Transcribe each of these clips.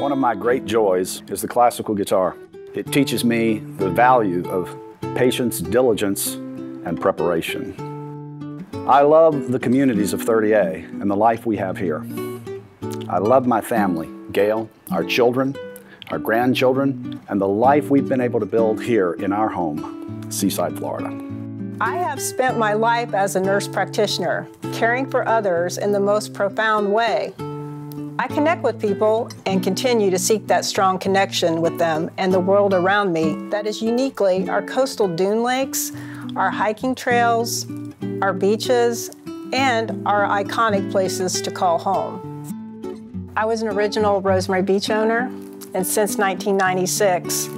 One of my great joys is the classical guitar. It teaches me the value of patience, diligence, and preparation. I love the communities of 30A and the life we have here. I love my family, Gail, our children, our grandchildren, and the life we've been able to build here in our home, Seaside, Florida. I have spent my life as a nurse practitioner, caring for others in the most profound way. I connect with people and continue to seek that strong connection with them and the world around me that is uniquely our coastal dune lakes, our hiking trails, our beaches, and our iconic places to call home. I was an original Rosemary Beach owner, and since 1996,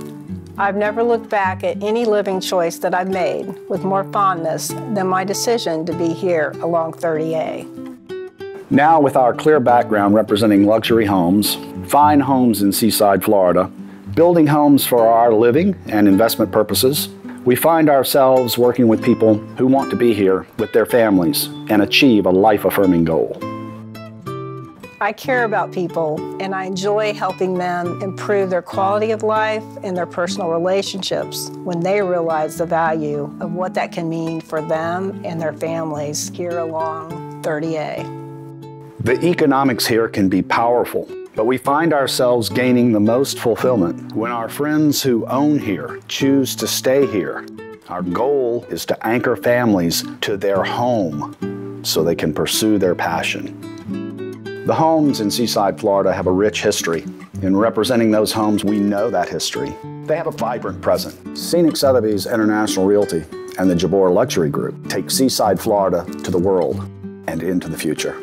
I've never looked back at any living choice that I've made with more fondness than my decision to be here along 30A. Now, with our clear background representing luxury homes, fine homes in Seaside, Florida, building homes for our living and investment purposes, we find ourselves working with people who want to be here with their families and achieve a life affirming goal. I care about people and I enjoy helping them improve their quality of life and their personal relationships when they realize the value of what that can mean for them and their families here along 30A. The economics here can be powerful, but we find ourselves gaining the most fulfillment when our friends who own here choose to stay here. Our goal is to anchor families to their home so they can pursue their passion. The homes in Seaside, Florida have a rich history. In representing those homes, we know that history. They have a vibrant present. Scenic Sotheby's International Realty and the Jabbour Luxury Group take Seaside, Florida to the world and into the future.